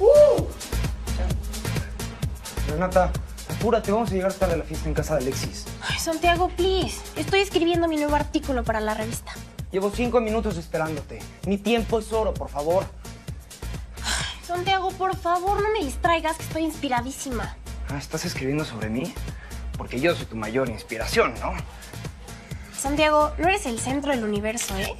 ¡Uh! Renata, apúrate, vamos a llegar tarde a la fiesta en casa de Alexis. Ay, Santiago, please. Estoy escribiendo mi nuevo artículo para la revista. Llevo cinco minutos esperándote. Mi tiempo es oro, por favor. Santiago, por favor, no me distraigas, que estoy inspiradísima. Ah, ¿Estás escribiendo sobre mí? Porque yo soy tu mayor inspiración, ¿no? Santiago, no eres el centro del universo, ¿eh?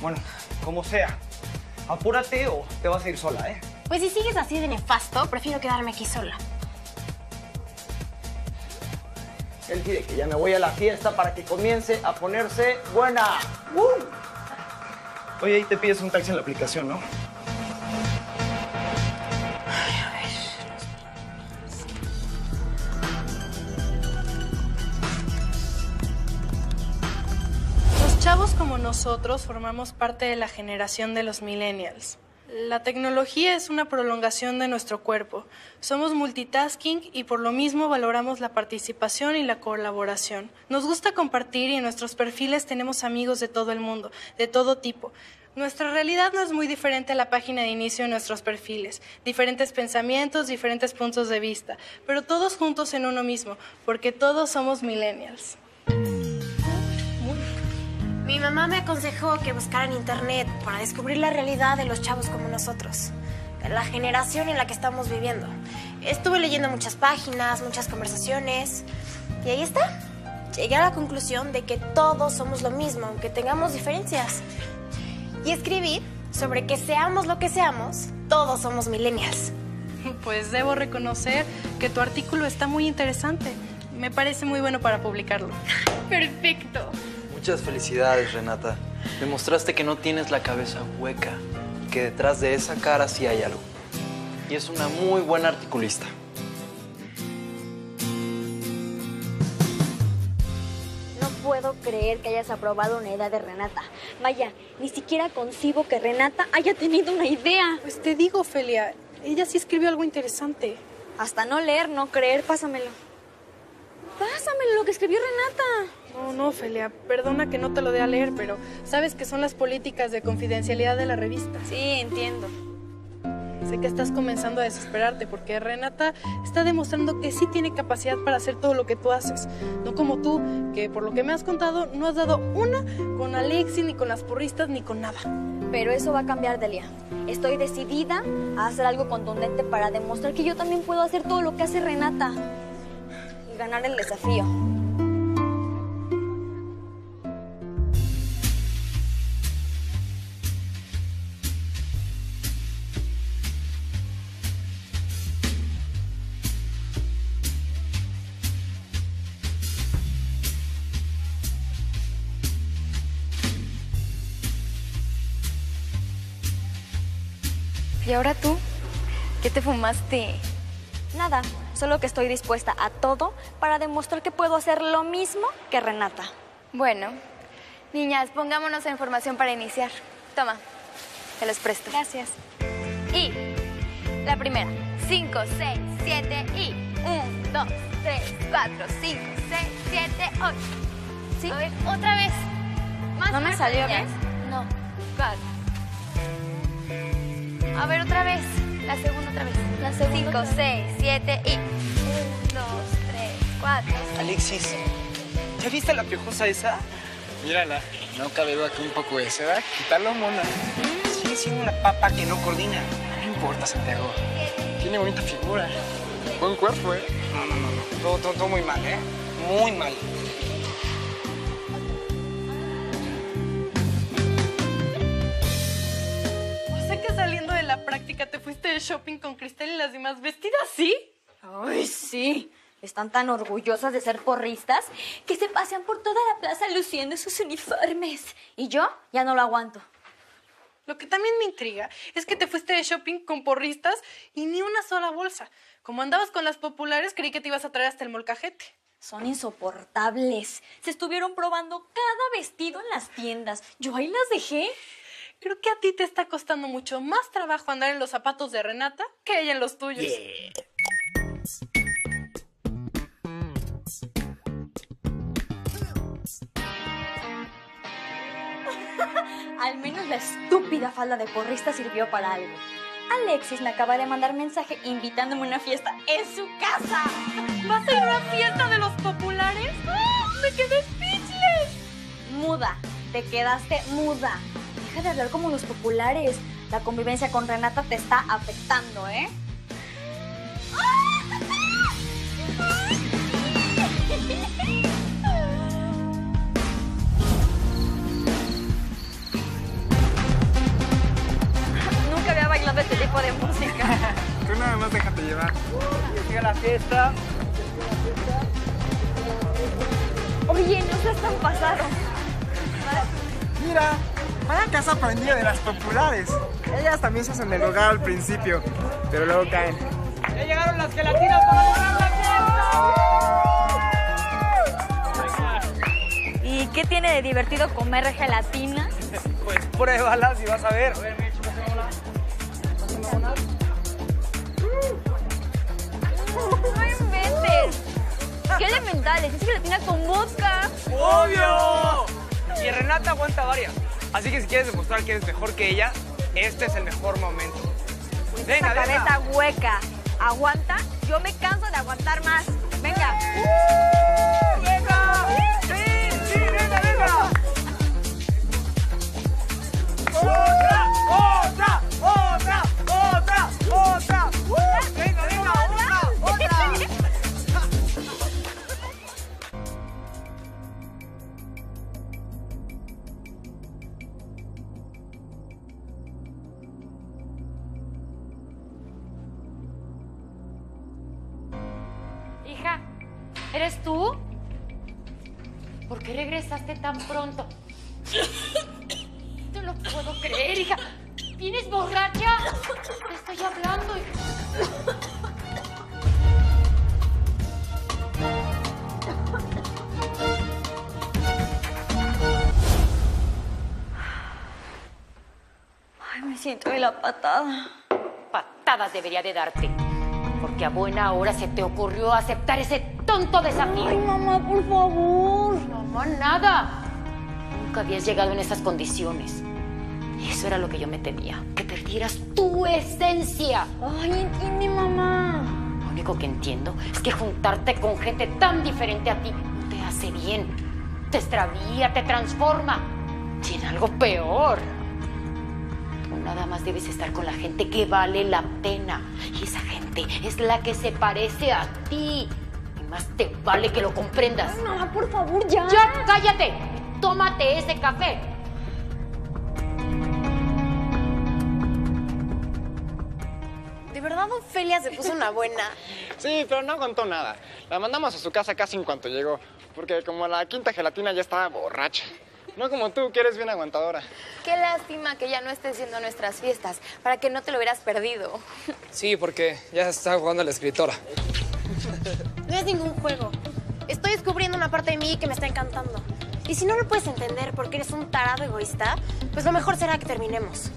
Bueno, como sea. Apúrate o te vas a ir sola, ¿eh? Pues si sigues así de nefasto, prefiero quedarme aquí sola. Él pide que ya me voy a la fiesta para que comience a ponerse buena. ¡Uh! Oye, ahí te pides un taxi en la aplicación, ¿no? Como nosotros formamos parte de la generación de los millennials. La tecnología es una prolongación de nuestro cuerpo. Somos multitasking y por lo mismo valoramos la participación y la colaboración. Nos gusta compartir y en nuestros perfiles tenemos amigos de todo el mundo, de todo tipo. Nuestra realidad no es muy diferente a la página de inicio de nuestros perfiles. Diferentes pensamientos, diferentes puntos de vista, pero todos juntos en uno mismo, porque todos somos millennials. Mi mamá me aconsejó que buscara en internet para descubrir la realidad de los chavos como nosotros, de la generación en la que estamos viviendo. Estuve leyendo muchas páginas, muchas conversaciones, y ahí está. Llegué a la conclusión de que todos somos lo mismo, aunque tengamos diferencias. Y escribí sobre que seamos lo que seamos, todos somos millennials. Pues debo reconocer que tu artículo está muy interesante. Me parece muy bueno para publicarlo. Perfecto. Muchas felicidades, Renata. Demostraste que no tienes la cabeza hueca y que detrás de esa cara sí hay algo. Y es una muy buena articulista. No puedo creer que hayas aprobado una idea de Renata. Vaya, ni siquiera concibo que Renata haya tenido una idea. Pues te digo, Felia, ella sí escribió algo interesante. Hasta no leer, no creer, pásamelo. Pásamelo lo que escribió Renata. No, no, Felia, perdona que no te lo dé a leer, pero sabes que son las políticas de confidencialidad de la revista. Sí, entiendo. Sé que estás comenzando a desesperarte porque Renata está demostrando que sí tiene capacidad para hacer todo lo que tú haces. No como tú, que por lo que me has contado no has dado una con Alexi, ni con las porristas, ni con nada. Pero eso va a cambiar, Delia. Estoy decidida a hacer algo contundente para demostrar que yo también puedo hacer todo lo que hace Renata y ganar el desafío. ¿Qué te fumaste? Nada, solo que estoy dispuesta a todo para demostrar que puedo hacer lo mismo que Renata. Bueno, niñas, pongámonos en formación para iniciar. Toma, te los presto. Gracias. Y la primera. 5, 6, 7 y 1, 2, 3, 4, 5, 6, 7, 8. ¿Sí? A ver, otra vez. Más ¿No me salió bien? No. Cuatro. A ver, otra vez. La segunda otra vez. La segunda 5, otra 6, 7 y 1, 2, 3, 4. Alexis, ¿ya viste la piojosa esa? Mírala, no cabe duda que un poco de seda, quítalo, mona. Sigue siendo una papa que no coordina. No importa, Santiago. Tiene bonita figura. Buen cuerpo, ¿eh? No, no, no, no. Todo, todo, todo muy mal, ¿eh? Muy mal. O sea que saliendo de la práctica fuiste de shopping con Cristel y las demás vestidas así. Ay, sí. Están tan orgullosas de ser porristas que se pasean por toda la plaza luciendo sus uniformes. Y yo ya no lo aguanto. Lo que también me intriga es que te fuiste de shopping con porristas y ni una sola bolsa. Como andabas con las populares, creí que te ibas a traer hasta el molcajete. Son insoportables. Se estuvieron probando cada vestido en las tiendas. Yo ahí las dejé. Creo que a ti te está costando mucho más trabajo andar en los zapatos de Renata que ella en los tuyos. Al menos la estúpida falda de porrista sirvió para algo. Alexis me acaba de mandar mensaje invitándome a una fiesta en su casa. ¿Vas a ir a una fiesta de los populares? ¡Ah! ¡Me quedé speechless! Muda, te quedaste muda. Deja de hablar como los populares. La convivencia con Renata te está afectando, ¿eh? Nunca había bailado este tipo de música. Tú nada más déjate llevar. Llega la fiesta. Oye, no seas tan pasado. Mira, vaya casa aprendida de las populares. Ellas también se hacen el hogar al principio, pero luego caen. Ya llegaron las gelatinas para lograr la fiesta. ¿Y qué tiene de divertido comer gelatina? Pues pruébalas y vas a ver. No inventes. ¿Qué elementales? Es gelatina con vodka. ¡Obvio! Y Renata aguanta varias. Así que si quieres demostrar que eres mejor que ella, este es el mejor momento. Venga, Esa venga. cabeza hueca. ¿Aguanta? Yo me canso de aguantar más. Venga. ¡Venga! ¡Sí, sí, venga, venga! ¡Otra! ¿Eres tú? ¿Por qué regresaste tan pronto? No lo puedo creer, hija. ¿Vienes borracha? Te estoy hablando. Ay, me siento de la patada. Patadas debería de darte. Porque a buena hora se te ocurrió aceptar ese tonto desafío. Ay, mamá, por favor. Mamá, nada. Nunca habías llegado en esas condiciones. Eso era lo que yo me temía. Que perdieras tu esencia. Ay, entiende, mamá. Lo único que entiendo es que juntarte con gente tan diferente a ti no te hace bien. Te extravía, te transforma. Y en algo peor. Tú nada más debes estar con la gente que vale la pena. Y esa gente es la que se parece a ti. Más te vale que lo comprendas. Ay, mamá, por favor, ya. ¡Ya, cállate! Tómate ese café. ¿De verdad Ofelia se puso una buena? Sí, pero no contó nada. La mandamos a su casa casi en cuanto llegó, porque como la quinta gelatina ya estaba borracha. No como tú, que eres bien aguantadora. Qué lástima que ya no estés yendo a nuestras fiestas, para que no te lo hubieras perdido. Sí, porque ya está jugando la escritora. No es ningún juego. Estoy descubriendo una parte de mí que me está encantando. Y si no lo puedes entender porque eres un tarado egoísta, pues lo mejor será que terminemos.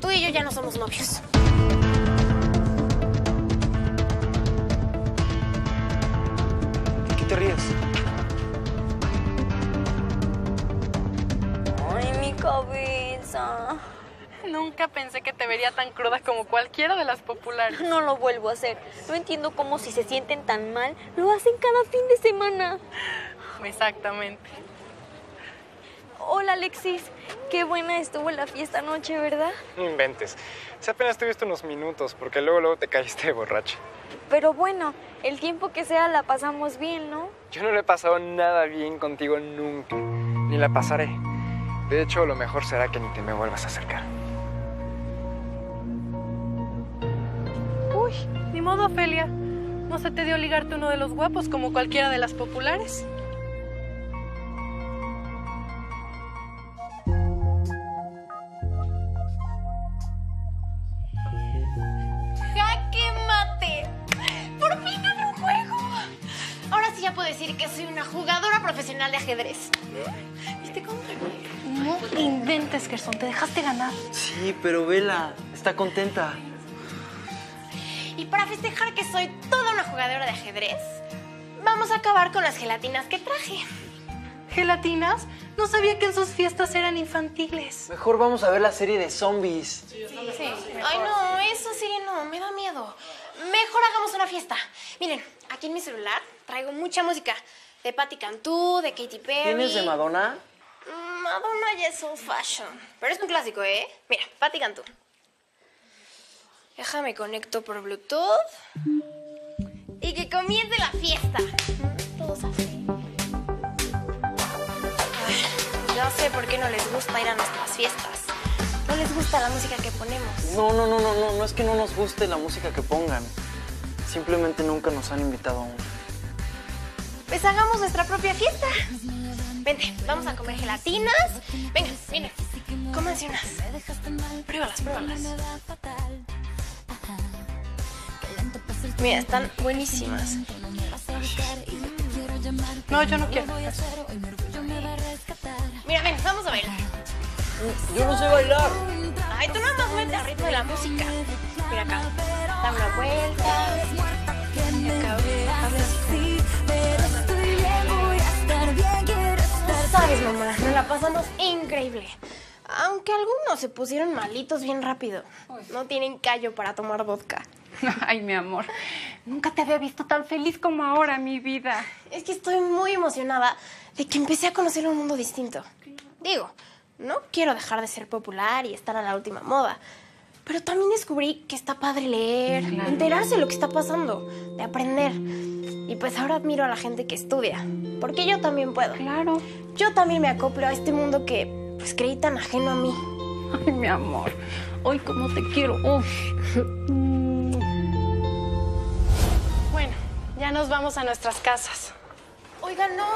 Tú y yo ya no somos novios. ¿De qué te ríes? Ay, mi cabeza. Nunca pensé que te vería tan cruda como cualquiera de las populares. No lo vuelvo a hacer. No entiendo cómo si se sienten tan mal, lo hacen cada fin de semana. Exactamente. Hola, Alexis. Qué buena estuvo la fiesta anoche, ¿verdad? No inventes. Si apenas tuviste unos minutos, porque luego, luego te caíste de borracha. Pero bueno, el tiempo que sea la pasamos bien, ¿no? Yo no le he pasado nada bien contigo nunca, ni la pasaré. De hecho, lo mejor será que ni te me vuelvas a acercar. Uy, ni modo, Ofelia. No se te dio ligarte uno de los guapos como cualquiera de las populares. ¡Jaque mate! ¡Por fin abro un juego! Ahora sí ya puedo decir que soy una jugadora profesional de ajedrez. ¿Viste cómo? No inventes, Gerson. Te dejaste ganar. Sí, pero vela, está contenta. Y para festejar que soy toda una jugadora de ajedrez, vamos a acabar con las gelatinas que traje. ¿Gelatinas? No sabía que en sus fiestas eran infantiles. Mejor vamos a ver la serie de zombies. Ay, no, eso sí no, me da miedo. Mejor hagamos una fiesta. Miren, aquí en mi celular traigo mucha música. De Patti Cantú, de Katy Perry. ¿Tienes de Madonna? Mm, Madonna ya es old fashion. Pero es un clásico, ¿eh? Mira, Patti Cantú. Déjame conecto por Bluetooth. Y que comience la fiesta. Todos así. Ay, Ya sé por qué no les gusta ir a nuestras fiestas. No les gusta la música que ponemos. No, no, no, no, no, no es que no nos guste la música que pongan. Simplemente nunca nos han invitado aún. Pues hagamos nuestra propia fiesta. Vente, vamos a comer gelatinas. Venga, miren. Cómanse unas. Pruébalas, pruébalas. Mira, están buenísimas. No, yo no quiero. Mira, ven, vamos a bailar. Yo no sé bailar. Ay, tú nada más mete al ritmo de la música. Mira acá. Da una vuelta. Y acá. hazle así. No sabes, mamá, nos la pasamos increíble. Aunque algunos se pusieron malitos bien rápido. No tienen callo para tomar vodka. Ay, mi amor, nunca te había visto tan feliz como ahora, mi vida. Es que estoy muy emocionada de que empecé a conocer un mundo distinto. Digo, no quiero dejar de ser popular y estar a la última moda. Pero también descubrí que está padre leer, enterarse de lo que está pasando, de aprender. Y pues ahora admiro a la gente que estudia, porque yo también puedo. Claro. Yo también me acoplo a este mundo que pues creí tan ajeno a mí. Ay, mi amor, hoy cómo te quiero. Uf. Nos vamos a nuestras casas. Oigan, no.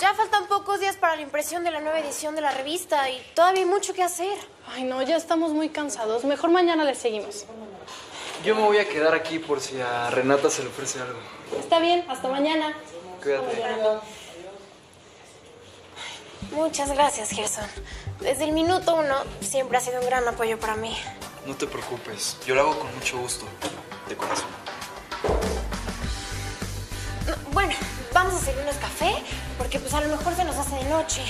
Ya faltan pocos días para la impresión de la nueva edición de la revista y todavía hay mucho que hacer. Ay, no, ya estamos muy cansados. Mejor mañana le seguimos. Yo me voy a quedar aquí por si a Renata se le ofrece algo. Está bien, hasta mañana. Cuídate. Muchas gracias, Gerson. Desde el minuto uno siempre ha sido un gran apoyo para mí. No te preocupes, yo lo hago con mucho gusto, de corazón. Servirnos café porque pues a lo mejor se nos hace de noche.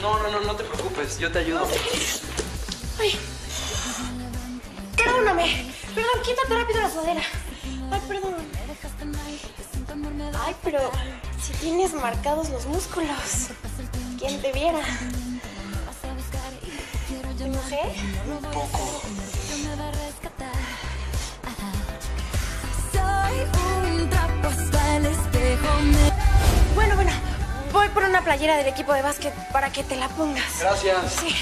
No, no, no, no te preocupes, yo te ayudo. Ay. Perdóname. Perdón, quítate rápido la sudadera. Ay, perdón. Ay, pero si tienes marcados los músculos. ¿Quién te viera? ¿Me mojé? Un poco. Voy por una playera del equipo de básquet para que te la pongas. Gracias. Sí.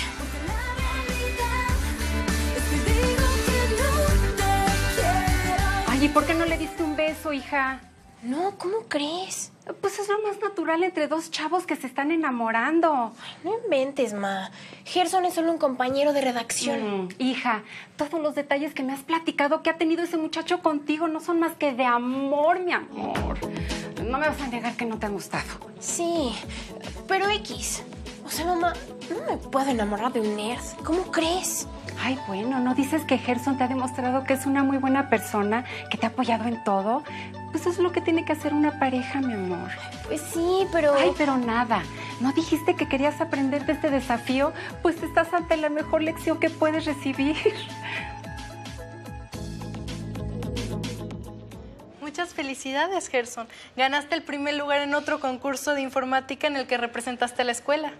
Ay, ¿y por qué no le diste un beso, hija? No, ¿cómo crees? Pues es lo más natural entre dos chavos que se están enamorando. No inventes, ma. Gerson es solo un compañero de redacción. Mm, hija, todos los detalles que me has platicado que ha tenido ese muchacho contigo no son más que de amor, mi amor. No me vas a negar que no te han gustado. Sí, pero X. O sea, mamá, no me puedo enamorar de un nerd. ¿Cómo crees? Ay, bueno, ¿no dices que Gerson te ha demostrado que es una muy buena persona, que te ha apoyado en todo? Pues eso es lo que tiene que hacer una pareja, mi amor. Pues sí, pero... Ay, pero nada. ¿No dijiste que querías aprender de este desafío? Pues estás ante la mejor lección que puedes recibir. Muchas felicidades, Gerson. Ganaste el primer lugar en otro concurso de informática en el que representaste a la escuela.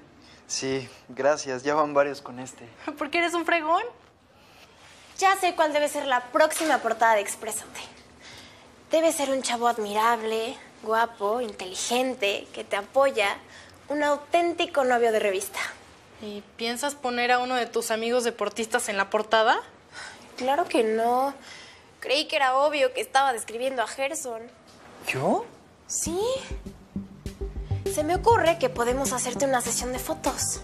Sí, gracias, ya van varios con este. ¿Por qué eres un fregón? Ya sé cuál debe ser la próxima portada de Exprésate. Debe ser un chavo admirable, guapo, inteligente, que te apoya, un auténtico novio de revista. ¿Y piensas poner a uno de tus amigos deportistas en la portada? Claro que no. Creí que era obvio que estaba describiendo a Gerson. ¿Yo? Sí. Se me ocurre que podemos hacerte una sesión de fotos.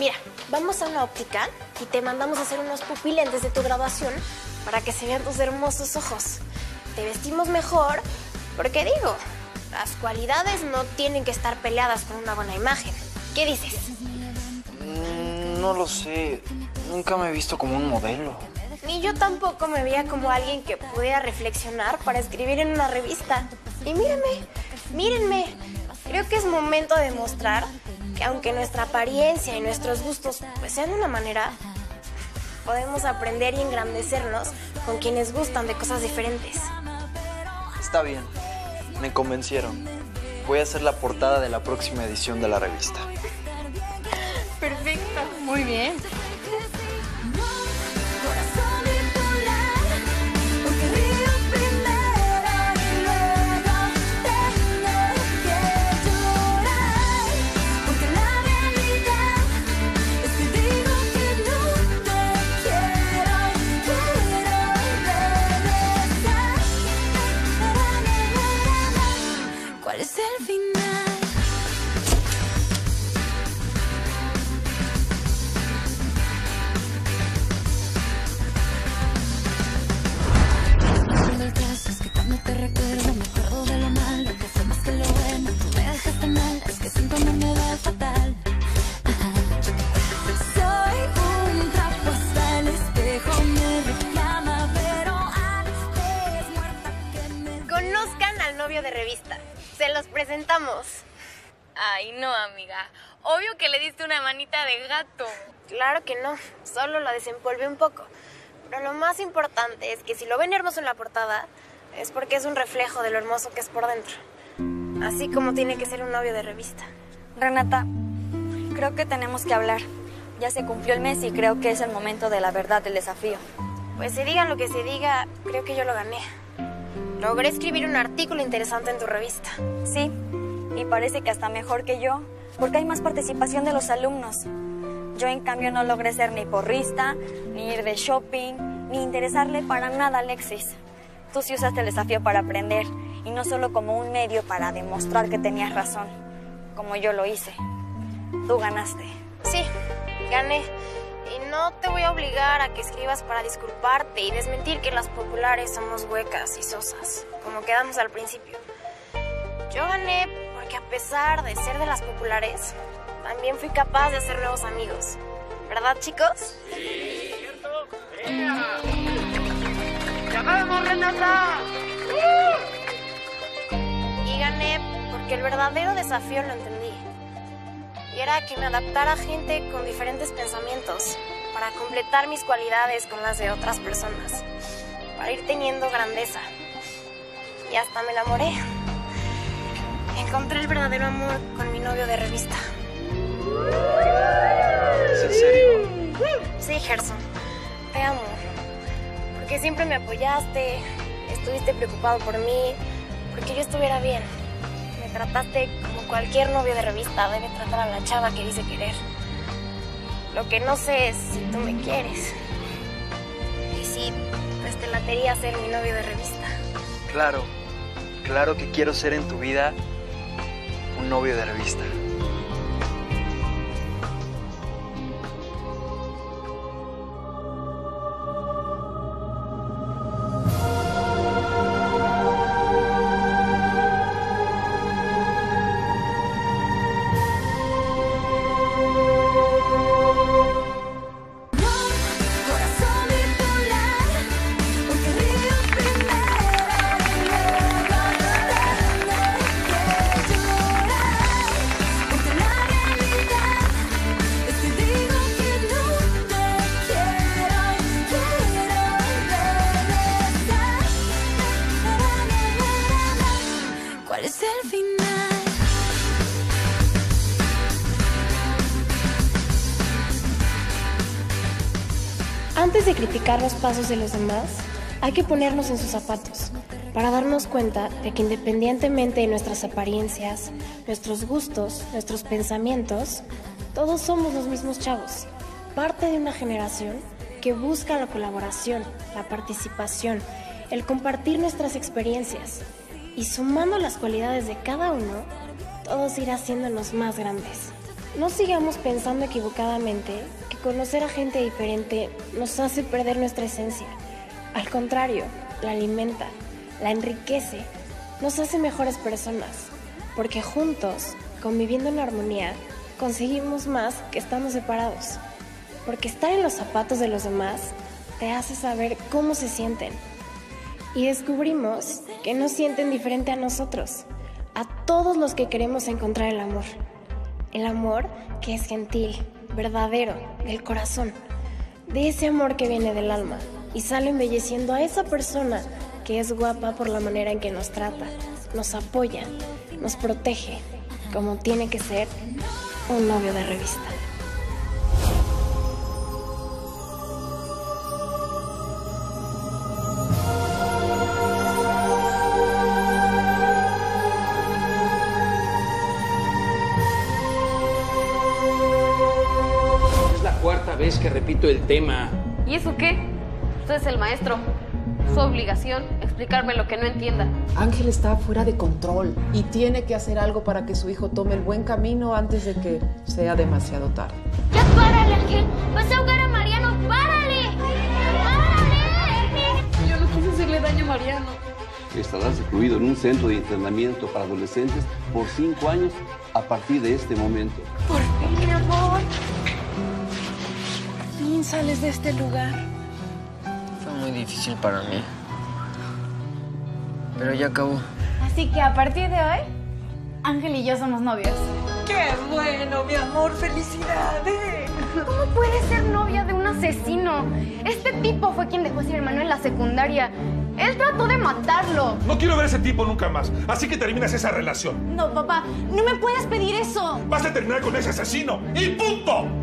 Mira, vamos a una óptica y te mandamos a hacer unos pupilentes de tu graduación para que se vean tus hermosos ojos. Te vestimos mejor porque digo, las cualidades no tienen que estar peleadas con una buena imagen. ¿Qué dices? Mm, no lo sé, nunca me he visto como un modelo. Ni yo tampoco me veía como alguien que pudiera reflexionar para escribir en una revista. Y mírenme, mírenme. Creo que es momento de mostrar que aunque nuestra apariencia y nuestros gustos pues, sean de una manera, podemos aprender y engrandecernos con quienes gustan de cosas diferentes. Está bien, me convencieron. Voy a hacer la portada de la próxima edición de la revista. Perfecto. Muy bien. Claro que no, solo la desempolvé un poco. Pero lo más importante es que si lo ven hermoso en la portada, es porque es un reflejo de lo hermoso que es por dentro. Así como tiene que ser un novio de revista. Renata, creo que tenemos que hablar. Ya se cumplió el mes y creo que es el momento de la verdad del desafío. Pues se diga lo que se diga, creo que yo lo gané. Logré escribir un artículo interesante en tu revista. Sí, y parece que hasta mejor que yo, porque hay más participación de los alumnos. Yo en cambio no logré ser ni porrista, ni ir de shopping, ni interesarle para nada a Alexis. Tú sí usaste el desafío para aprender, y no solo como un medio para demostrar que tenías razón, como yo lo hice. Tú ganaste. Sí, gané. Y no te voy a obligar a que escribas para disculparte y desmentir que las populares somos huecas y sosas, como quedamos al principio. Yo gané porque a pesar de ser de las populares, también fui capaz de hacer nuevos amigos. ¿Verdad, chicos? ¡Ya vamos, Renata! Y gané porque el verdadero desafío lo entendí. Y era que me adaptara a gente con diferentes pensamientos para completar mis cualidades con las de otras personas, para ir teniendo grandeza. Y hasta me enamoré. Encontré el verdadero amor con mi novio de revista. ¿Es en serio? Sí, Gerson, te amo. Porque siempre me apoyaste, estuviste preocupado por mí, porque yo estuviera bien. Me trataste como cualquier novio de revista debe tratar a la chava que dice querer. Lo que no sé es si tú me quieres. Y si pues te latería ser mi novio de revista. Claro, claro que quiero ser en tu vida un novio de revista. Antes de criticar los pasos de los demás, hay que ponernos en sus zapatos para darnos cuenta de que independientemente de nuestras apariencias, nuestros gustos, nuestros pensamientos, todos somos los mismos chavos, parte de una generación que busca la colaboración, la participación, el compartir nuestras experiencias y sumando las cualidades de cada uno, todos irá haciéndonos más grandes. No sigamos pensando equivocadamente conocer a gente diferente nos hace perder nuestra esencia. Al contrario, la alimenta, la enriquece, nos hace mejores personas, porque juntos, conviviendo en armonía, conseguimos más que estando separados. Porque estar en los zapatos de los demás te hace saber cómo se sienten. Y descubrimos que no sienten diferente a nosotros. a todos los que queremos encontrar el amor. El amor que es gentil, verdadero, del corazón. De ese amor que viene del alma y sale embelleciendo a esa persona que es guapa por la manera en que nos trata, nos apoya, nos protege, como tiene que ser un novio de revista. Vez que repito el tema. ¿Y eso qué? Usted es el maestro. Su obligación, explicarme lo que no entienda. Ángel está fuera de control y tiene que hacer algo para que su hijo tome el buen camino antes de que sea demasiado tarde. ¡Ya párale, Ángel! ¡Vas a ahogar a Mariano! ¡Párale! ¡Párale! Yo no quise hacerle daño a Mariano. Estarás recluido en un centro de internamiento para adolescentes por cinco años a partir de este momento. Por fin, fin sales de este lugar. Fue muy difícil para mí. Pero ya acabó. Así que a partir de hoy, Ángel y yo somos novios. ¡Qué bueno, mi amor! ¡Felicidades! ¿Cómo puedes ser novia de un asesino? Este tipo fue quien dejó a mi hermano en la secundaria. Él trató de matarlo. No quiero ver a ese tipo nunca más. Así que terminas esa relación. No, papá, no me puedes pedir eso. Vas a terminar con ese asesino. ¡Y punto!